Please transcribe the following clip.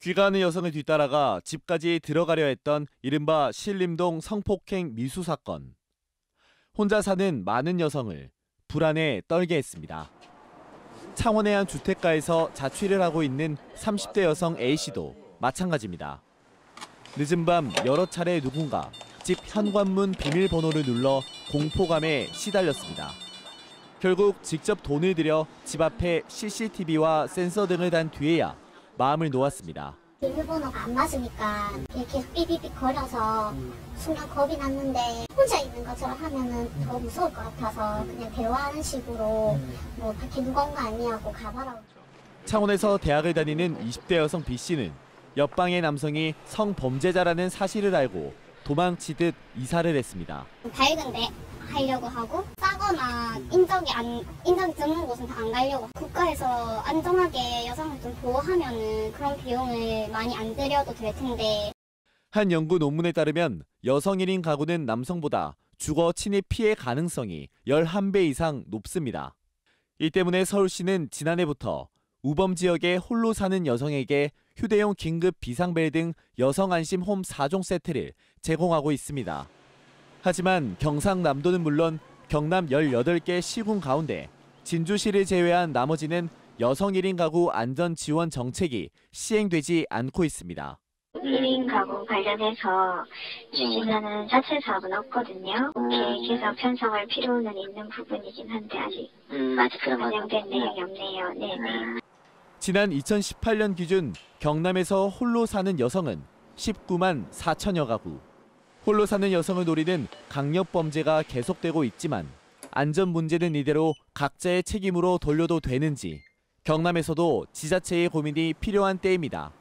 귀가하는 여성을 뒤따라가 집까지 들어가려 했던 이른바 신림동 성폭행 미수 사건. 혼자 사는 많은 여성을 불안에 떨게 했습니다. 창원의 한 주택가에서 자취를 하고 있는 30대 여성 A씨도 마찬가지입니다. 늦은 밤 여러 차례 누군가 집 현관문 비밀번호를 눌러 공포감에 시달렸습니다. 결국 직접 돈을 들여 집 앞에 CCTV와 센서 등을 단 뒤에야 마음을 놓았습니다. 비밀번호가 안 맞으니까 계속 삐삐삐 거려서 순간 겁이 났는데 혼자 있는 것처럼 하면은 더 무서울 것 같아서 그냥 대화하는 식으로 뭐 밖에 누군가 아니냐고 가봐라고 창원에서 대학을 다니는 20대 여성 B씨는 옆방의 남성이 성범죄자라는 사실을 알고 도망치듯 이사를 했습니다. 밝은데 하려고 하고 싸거나 인적이 안 인적이 드문 곳은 다 안 가려고 국가에서 안전하게 여성을 좀 보호하면은 그런 비용을 많이 안 들여도 될 텐데 한 연구 논문에 따르면 여성 1인 가구는 남성보다 주거 침입 피해 가능성이 11배 이상 높습니다. 이 때문에 서울시는 지난해부터 우범 지역에 홀로 사는 여성에게 휴대용 긴급 비상벨 등 여성 안심 홈 4종 세트를 제공하고 있습니다. 하지만 경상남도는 물론 경남 18개 시군 가운데 진주시를 제외한 나머지는 여성 1인 가구 안전 지원 정책이 시행되지 않고 있습니다. 1인 가구 관련해서 추진하는 자체 사업은 없거든요. 계획해서 편성할 필요는 있는 부분이긴 한데 아직 음, 아직 그런 건 반영된. 내용이 없네요. 네네. 지난 2018년 기준 경남에서 홀로 사는 여성은 19만 4천여 가구. 홀로 사는 여성을 노리는 강력 범죄가 계속되고 있지만 안전 문제는 이대로 각자의 책임으로 돌려도 되는지 경남에서도 지자체의 고민이 필요한 때입니다.